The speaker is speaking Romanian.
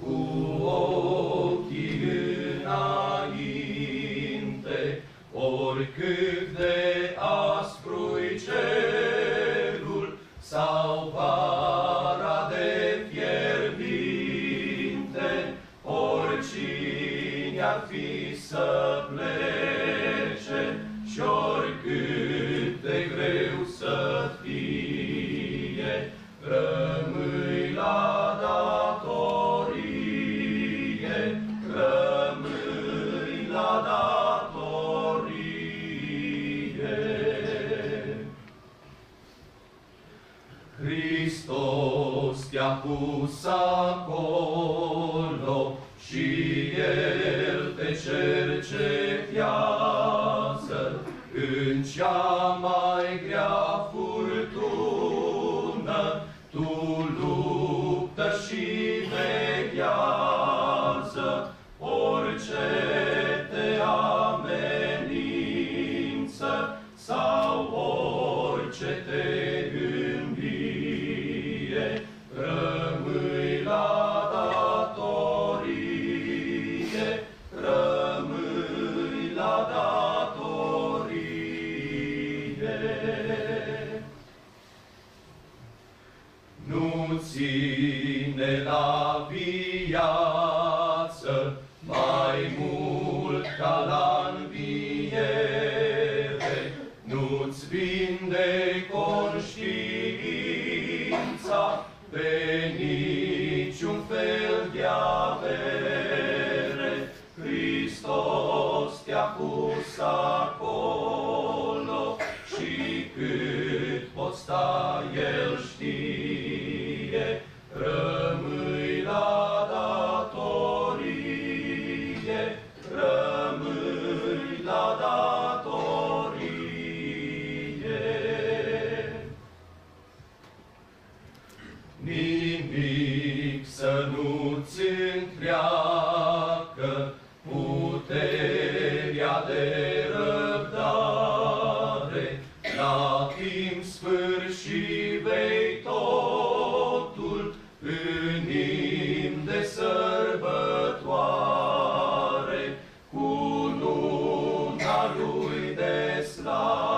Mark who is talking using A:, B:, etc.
A: cu ochii înainte, oricât de aspru-i cerul de fierbinte, oricine ar fi să plece și oricât la datorie. Hristos te-a pus acolo și El te cercetează în cea mai grea furtună. Tu luptă și veghează orice orice te gândie, rămâi la datorie, rămâi la datorie. Nu ține la viață te-a pus acolo și cât poți sta, El știe, rămâi la datorie, rămâi la datorie. Nimic să nu-ți întreacă La timp sfârșit vei totul în de sărbătoare, cu luna lui de slavă.